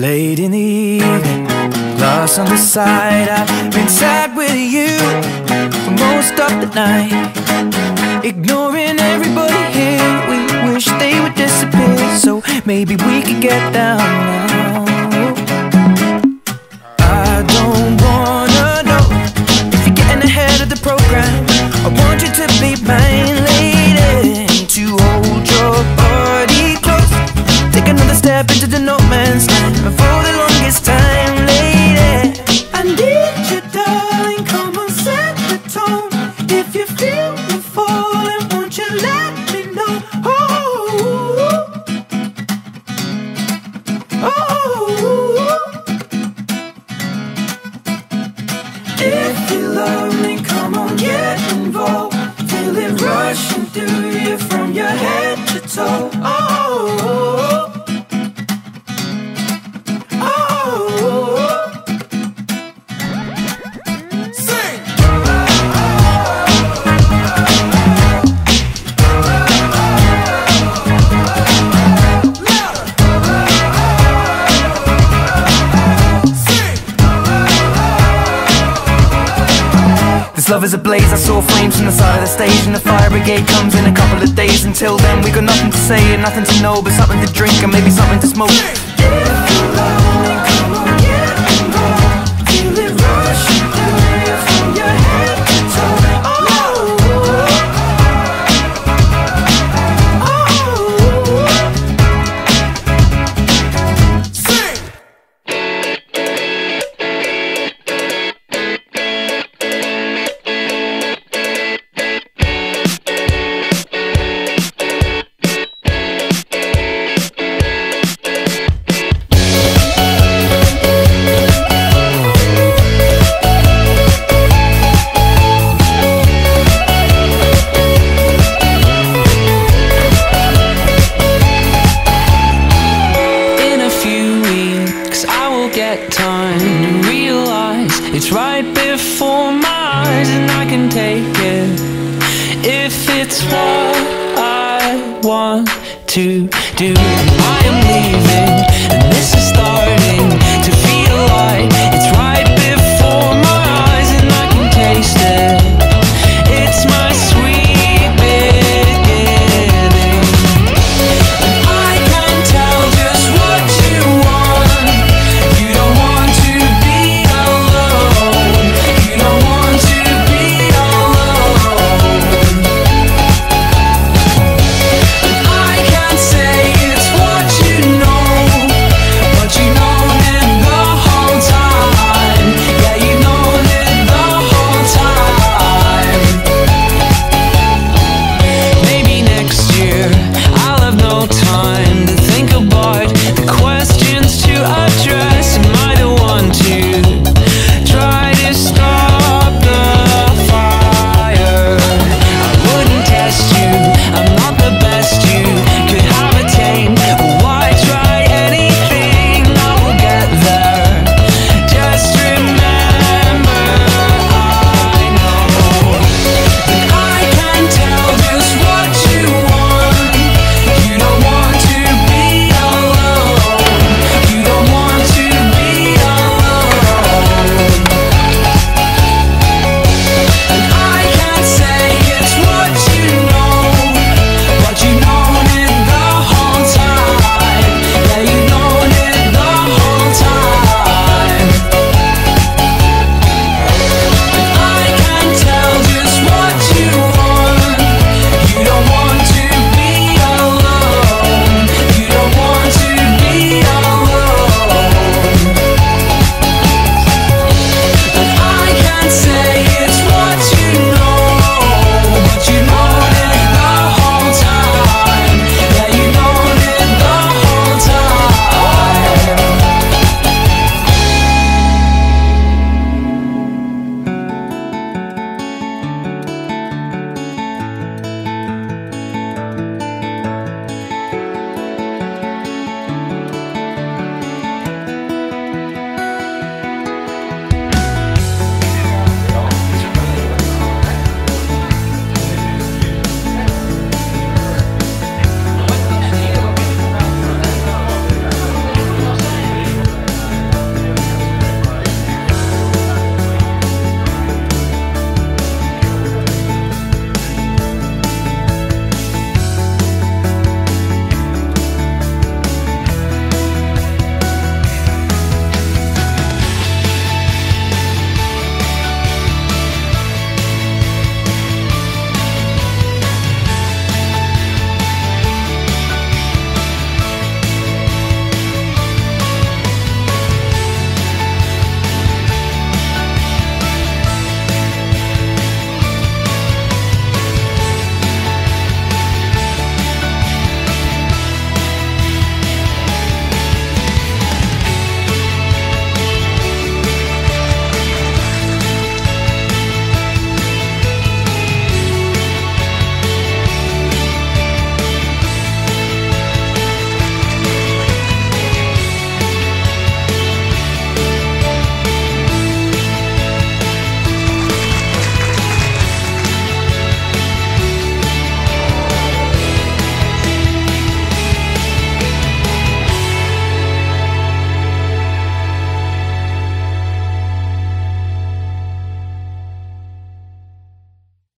late in the evening, glass on the side. I've been sad with you for most of the night, ignoring everybody here. We wish they would disappear, so maybe we could get down now. Love me, come on, get involved. Feel it rushing through you from your head to toe. Oh, love is a blaze, I saw flames from the side of the stage And the fire brigade comes in a couple of days. Until then we got nothing to say and nothing to know But something to drink and maybe something to smoke can take it if it's what I want to do. I am leaving, and this